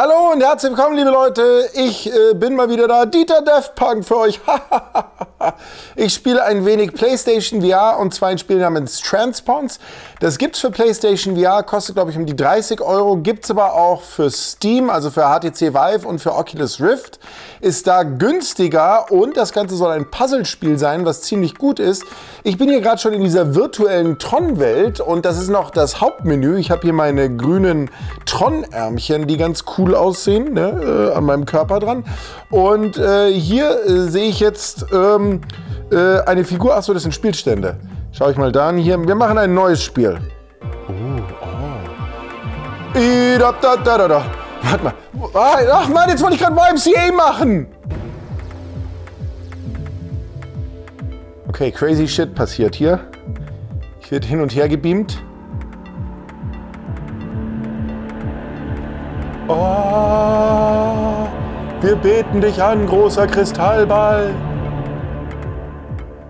Hallo und herzlich willkommen, liebe Leute. Ich äh, bin mal wieder da, Dieter Daft für euch. ich spiele ein wenig PlayStation VR und zwar ein Spiel namens Transpons. Das gibt's für PlayStation VR, kostet glaube ich um die 30 Euro. Gibt's aber auch für Steam, also für HTC Vive und für Oculus Rift. Ist da günstiger und das Ganze soll ein Puzzlespiel sein, was ziemlich gut ist. Ich bin hier gerade schon in dieser virtuellen Tron-Welt und das ist noch das Hauptmenü. Ich habe hier meine grünen Tron-Ärmchen, die ganz cool cool aussehen, ne, äh, an meinem Körper dran. Und äh, hier äh, sehe ich jetzt ähm, äh, eine Figur. Achso, das sind Spielstände. Schau ich mal da hier. Wir machen ein neues Spiel. Oh, oh. Warte mal. Ah, ach Mann, jetzt wollte ich gerade YMCA machen. Okay, crazy shit passiert hier. Ich werde hin und her gebeamt. Oh, wir beten dich an, großer Kristallball.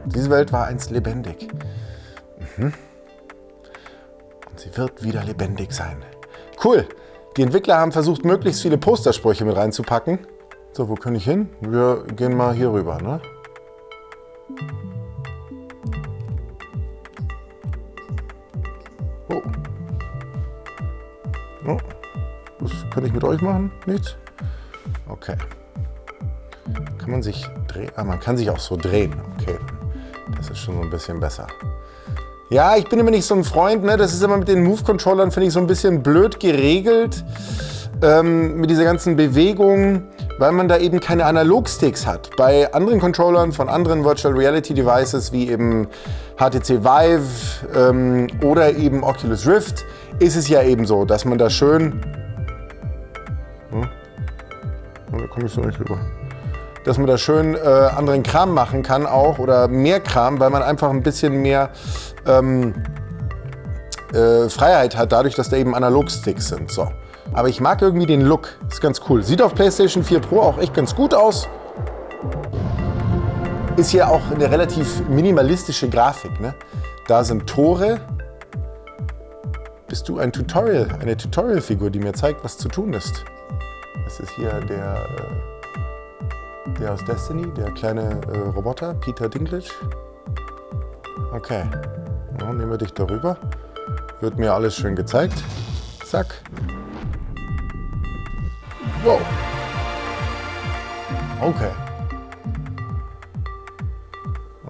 Diese Welt war einst lebendig. Mhm. Und sie wird wieder lebendig sein. Cool. Die Entwickler haben versucht, möglichst viele Postersprüche mit reinzupacken. So, wo kann ich hin? Wir gehen mal hier rüber, ne? Oh. Oh. Was kann ich mit euch machen? Nichts? Okay. Kann man sich drehen? Ah, man kann sich auch so drehen. Okay. Das ist schon so ein bisschen besser. Ja, ich bin immer nicht so ein Freund, ne? Das ist immer mit den Move-Controllern, finde ich, so ein bisschen blöd geregelt. Ähm, mit dieser ganzen Bewegung, weil man da eben keine Analog-Sticks hat. Bei anderen Controllern von anderen Virtual Reality Devices wie eben HTC Vive ähm, oder eben Oculus Rift ist es ja eben so, dass man da schön da komme ich so nicht rüber. Dass man da schön äh, anderen Kram machen kann auch oder mehr Kram, weil man einfach ein bisschen mehr ähm, äh, Freiheit hat, dadurch, dass da eben Analogsticks sind. So. Aber ich mag irgendwie den Look. Ist ganz cool. Sieht auf PlayStation 4 Pro auch echt ganz gut aus. Ist hier auch eine relativ minimalistische Grafik. Ne? Da sind Tore. Bist du ein Tutorial, eine Tutorial-Figur, die mir zeigt, was zu tun ist? Das ist hier der, äh, der aus Destiny, der kleine äh, Roboter, Peter Dinklage. Okay, ja, nehmen wir dich darüber. Wird mir alles schön gezeigt. Zack. Wow. Okay.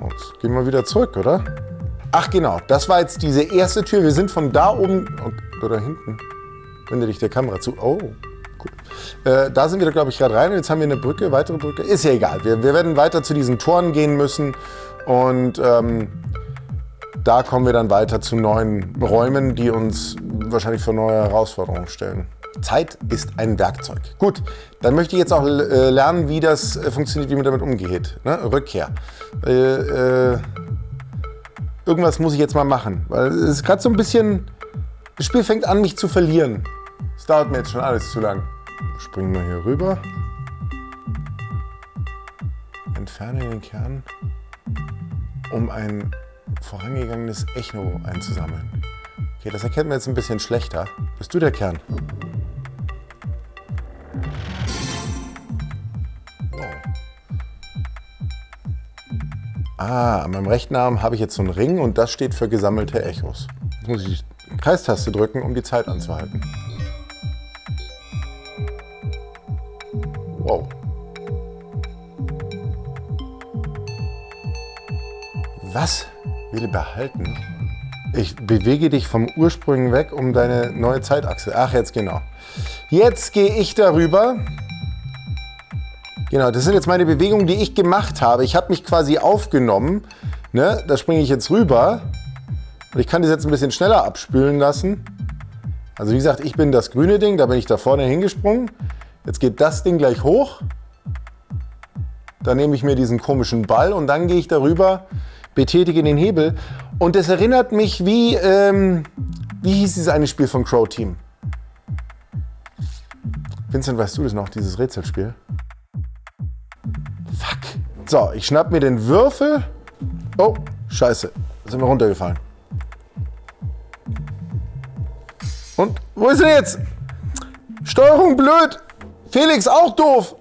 Jetzt gehen wir wieder zurück, oder? Ach genau, das war jetzt diese erste Tür. Wir sind von da oben oder hinten. Wende dich der Kamera zu. Oh, äh, da sind wir, glaube ich, gerade rein. Und jetzt haben wir eine Brücke, weitere Brücke. Ist ja egal. Wir, wir werden weiter zu diesen Toren gehen müssen. Und ähm, da kommen wir dann weiter zu neuen Räumen, die uns wahrscheinlich vor neue Herausforderungen stellen. Zeit ist ein Werkzeug. Gut, dann möchte ich jetzt auch äh, lernen, wie das äh, funktioniert, wie man damit umgeht. Ne? Rückkehr. Äh, äh, irgendwas muss ich jetzt mal machen, weil es ist gerade so ein bisschen. Das Spiel fängt an, mich zu verlieren. Es dauert mir jetzt schon alles zu lang. Springen wir hier rüber. Entferne den Kern, um ein vorangegangenes Echo einzusammeln. Okay, das erkennt man jetzt ein bisschen schlechter. Bist du der Kern? Ah, an meinem rechten Arm habe ich jetzt so einen Ring und das steht für gesammelte Echos. Jetzt muss ich die Kreistaste drücken, um die Zeit anzuhalten. Was? Wähle behalten? Ich bewege dich vom Ursprung weg um deine neue Zeitachse. Ach, jetzt genau. Jetzt gehe ich darüber. Genau, das sind jetzt meine Bewegungen, die ich gemacht habe. Ich habe mich quasi aufgenommen. Ne? Da springe ich jetzt rüber. Und ich kann das jetzt ein bisschen schneller abspülen lassen. Also wie gesagt, ich bin das grüne Ding, da bin ich da vorne hingesprungen. Jetzt geht das Ding gleich hoch. Dann nehme ich mir diesen komischen Ball und dann gehe ich darüber, betätige den Hebel. Und das erinnert mich wie, ähm, wie hieß dieses eine Spiel von Crow Team? Vincent, weißt du das noch, dieses Rätselspiel? Fuck. So, ich schnapp mir den Würfel. Oh, scheiße. Sind wir runtergefallen. Und, wo ist er jetzt? Steuerung blöd. Felix auch doof.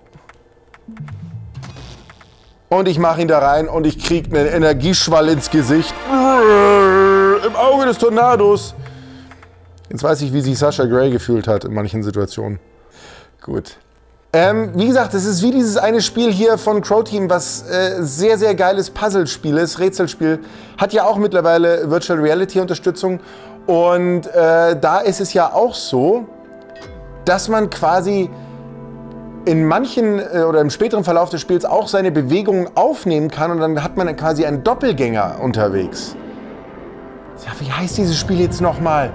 Und ich mache ihn da rein und ich kriege einen Energieschwall ins Gesicht. Im Auge des Tornados. Jetzt weiß ich, wie sich Sascha Gray gefühlt hat in manchen Situationen. Gut. Ähm, wie gesagt, es ist wie dieses eine Spiel hier von Crow Team, was äh, sehr, sehr geiles Puzzlespiel ist, Rätselspiel. Hat ja auch mittlerweile Virtual Reality Unterstützung. Und äh, da ist es ja auch so, dass man quasi in manchen äh, oder im späteren Verlauf des Spiels auch seine Bewegungen aufnehmen kann und dann hat man quasi einen Doppelgänger unterwegs. Ja, wie heißt dieses Spiel jetzt nochmal?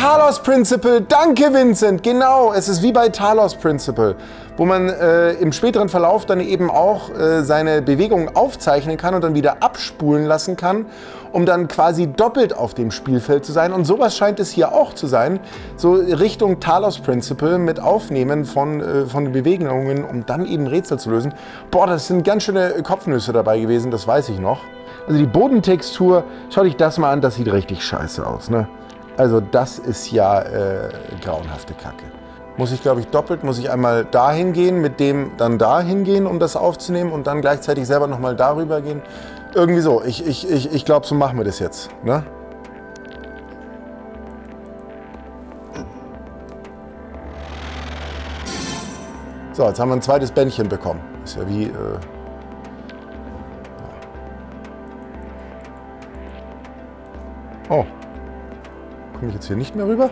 Talos Principle, danke Vincent, genau, es ist wie bei Talos Principle, wo man äh, im späteren Verlauf dann eben auch äh, seine Bewegungen aufzeichnen kann und dann wieder abspulen lassen kann, um dann quasi doppelt auf dem Spielfeld zu sein. Und sowas scheint es hier auch zu sein, so Richtung Talos Principle mit Aufnehmen von, äh, von Bewegungen, um dann eben Rätsel zu lösen. Boah, das sind ganz schöne Kopfnüsse dabei gewesen, das weiß ich noch. Also die Bodentextur, schau dich das mal an, das sieht richtig scheiße aus, ne? Also das ist ja äh, grauenhafte Kacke. Muss ich, glaube ich, doppelt, muss ich einmal dahin gehen, mit dem dann dahin gehen, um das aufzunehmen und dann gleichzeitig selber nochmal darüber gehen. Irgendwie so. Ich, ich, ich, ich glaube, so machen wir das jetzt. Ne? So, jetzt haben wir ein zweites Bändchen bekommen. Ist ja wie... Äh oh. Komme ich jetzt hier nicht mehr rüber?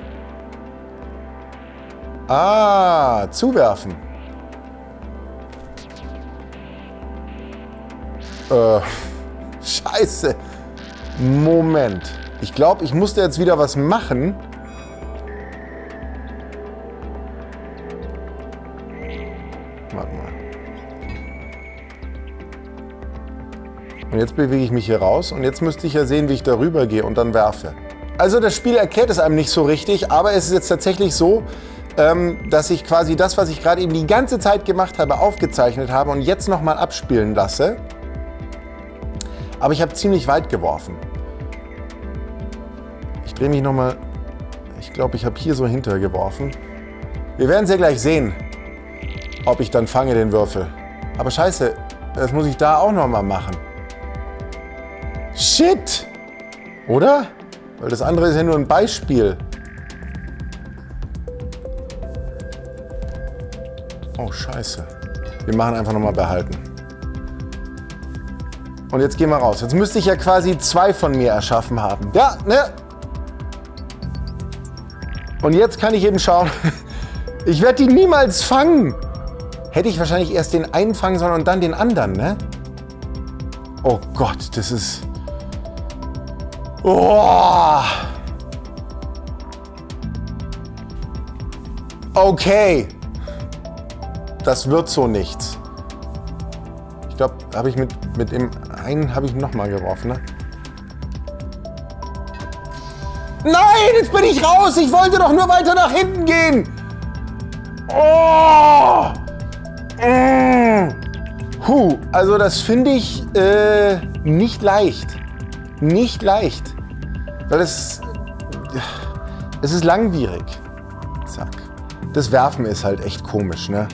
Ah, zuwerfen. Äh, scheiße. Moment. Ich glaube, ich musste jetzt wieder was machen. Warte mal. Und jetzt bewege ich mich hier raus und jetzt müsste ich ja sehen, wie ich darüber gehe und dann werfe. Also das Spiel erklärt es einem nicht so richtig, aber es ist jetzt tatsächlich so, ähm, dass ich quasi das, was ich gerade eben die ganze Zeit gemacht habe, aufgezeichnet habe und jetzt nochmal abspielen lasse. Aber ich habe ziemlich weit geworfen. Ich drehe mich nochmal. Ich glaube, ich habe hier so hinter geworfen. Wir werden es ja gleich sehen, ob ich dann fange den Würfel. Aber scheiße, das muss ich da auch nochmal machen. Shit! Oder? Weil das andere ist ja nur ein Beispiel. Oh, scheiße. Wir machen einfach nochmal behalten. Und jetzt gehen wir raus. Jetzt müsste ich ja quasi zwei von mir erschaffen haben. Ja, ne? Und jetzt kann ich eben schauen. Ich werde die niemals fangen. Hätte ich wahrscheinlich erst den einen fangen sollen und dann den anderen, ne? Oh Gott, das ist... Oh. Okay. Das wird so nichts. Ich glaube, habe ich mit, mit dem einen habe ich noch mal geworfen, ne? Nein, jetzt bin ich raus. Ich wollte doch nur weiter nach hinten gehen. Oh. Mmh. Huh, also das finde ich äh, nicht leicht. Nicht leicht. Weil es, es ist langwierig. Zack. Das Werfen ist halt echt komisch, ne?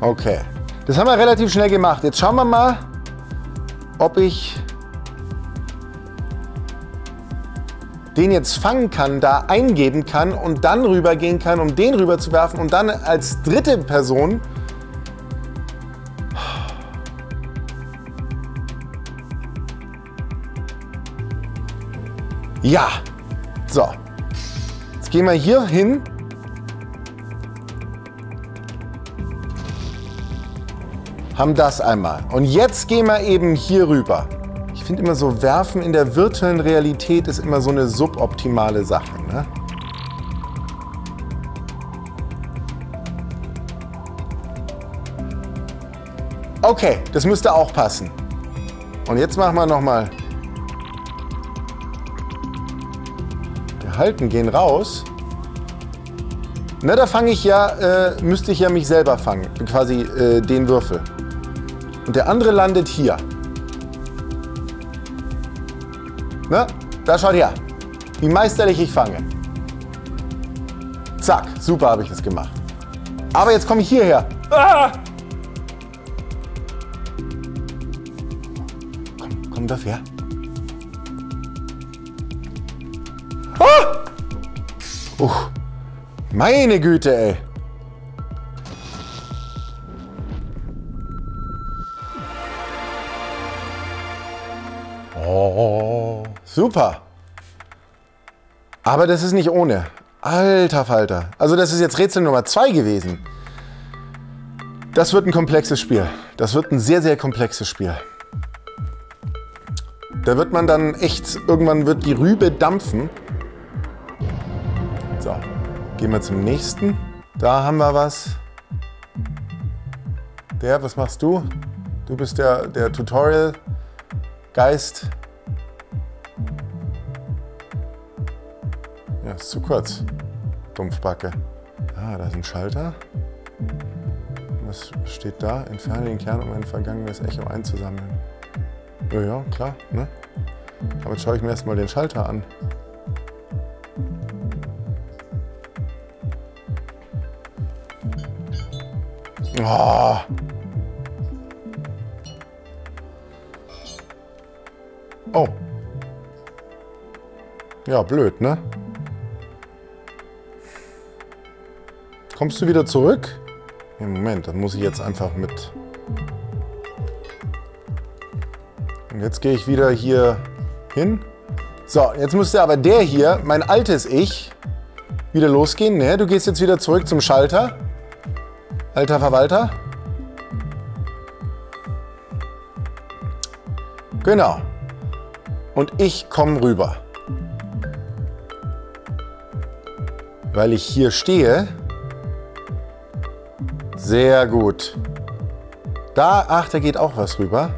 Okay. Das haben wir relativ schnell gemacht. Jetzt schauen wir mal, ob ich den jetzt fangen kann, da eingeben kann und dann rübergehen kann, um den rüber zu werfen und dann als dritte Person Ja. So. Jetzt gehen wir hier hin. Haben das einmal. Und jetzt gehen wir eben hier rüber. Ich finde immer so, Werfen in der virtuellen Realität ist immer so eine suboptimale Sache. Ne? Okay, das müsste auch passen. Und jetzt machen wir nochmal. Halten, gehen raus. Na, da fange ich ja, äh, müsste ich ja mich selber fangen. Quasi äh, den Würfel. Und der andere landet hier. Ne? Da schaut her, wie meisterlich ich fange. Zack, super habe ich das gemacht. Aber jetzt komme ich hierher. Ah! Komm, komm dafür. Uh, meine Güte, ey. Oh, super. Aber das ist nicht ohne. Alter Falter. Also das ist jetzt Rätsel Nummer zwei gewesen. Das wird ein komplexes Spiel. Das wird ein sehr, sehr komplexes Spiel. Da wird man dann echt, irgendwann wird die Rübe dampfen. So, gehen wir zum nächsten. Da haben wir was. Der, was machst du? Du bist der, der Tutorial-Geist. Ja, ist zu kurz. Dumpfbacke. Ah, da ist ein Schalter. Was steht da? Entferne den Kern, um ein vergangenes Echo einzusammeln. Ja, ja, klar, ne? Aber jetzt schaue ich mir erstmal den Schalter an. Oh. oh. Ja, blöd, ne? Kommst du wieder zurück? Ja, Moment, dann muss ich jetzt einfach mit... Und jetzt gehe ich wieder hier hin. So, jetzt müsste aber der hier, mein altes Ich, wieder losgehen. Ne, du gehst jetzt wieder zurück zum Schalter. Alter Verwalter. Genau. Und ich komme rüber. Weil ich hier stehe, sehr gut. Da, ach, da geht auch was rüber.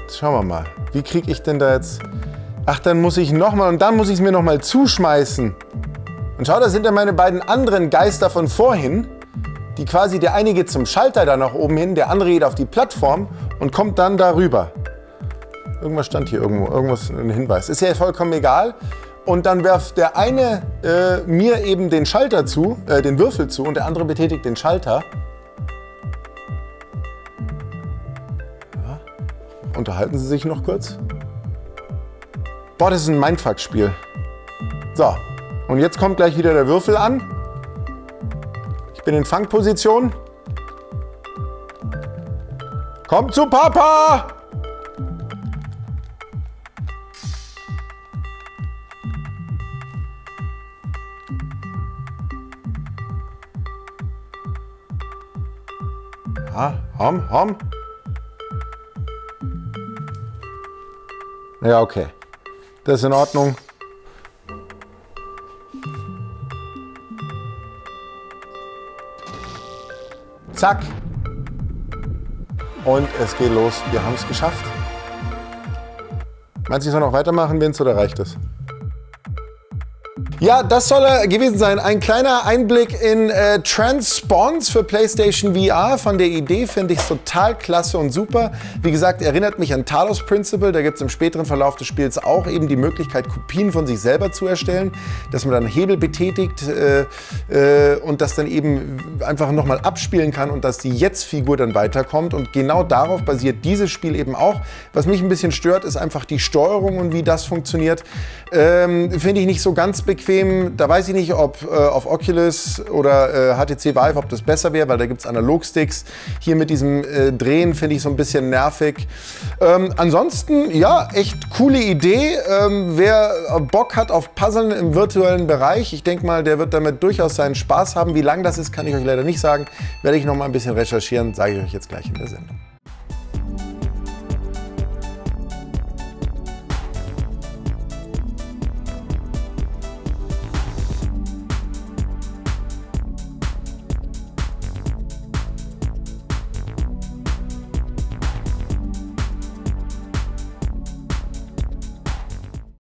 Jetzt schauen wir mal. Wie kriege ich denn da jetzt... Ach, dann muss ich nochmal und dann muss ich es mir nochmal zuschmeißen. Und schau, da sind ja meine beiden anderen Geister von vorhin, die quasi, der eine geht zum Schalter da nach oben hin, der andere geht auf die Plattform und kommt dann darüber. Irgendwas stand hier irgendwo, irgendwas, ein Hinweis. Ist ja vollkommen egal und dann werft der eine äh, mir eben den Schalter zu, äh, den Würfel zu und der andere betätigt den Schalter. Ja. Unterhalten Sie sich noch kurz. Boah, das ist ein Mindfuck-Spiel. So, und jetzt kommt gleich wieder der Würfel an. Ich bin in Fangposition. Komm zu Papa! Ah, Ham, Ham. Ja, okay. Das ist in Ordnung. Zack. Und es geht los. Wir haben es geschafft. Meinst du, ich soll noch weitermachen, Vince, oder reicht es? Ja, das soll er gewesen sein. Ein kleiner Einblick in äh, Transpons für PlayStation VR. Von der Idee finde ich total klasse und super. Wie gesagt, erinnert mich an Talos Principle. Da gibt es im späteren Verlauf des Spiels auch eben die Möglichkeit, Kopien von sich selber zu erstellen, dass man dann Hebel betätigt äh, äh, und das dann eben einfach nochmal abspielen kann und dass die Jetzt-Figur dann weiterkommt. Und genau darauf basiert dieses Spiel eben auch. Was mich ein bisschen stört, ist einfach die Steuerung und wie das funktioniert. Ähm, finde ich nicht so ganz bequem bequem. Da weiß ich nicht, ob äh, auf Oculus oder äh, HTC Vive, ob das besser wäre, weil da gibt es Analogsticks. Hier mit diesem äh, Drehen finde ich so ein bisschen nervig. Ähm, ansonsten, ja, echt coole Idee. Ähm, wer Bock hat auf Puzzeln im virtuellen Bereich, ich denke mal, der wird damit durchaus seinen Spaß haben. Wie lang das ist, kann ich euch leider nicht sagen. Werde ich noch mal ein bisschen recherchieren, sage ich euch jetzt gleich in der Sendung.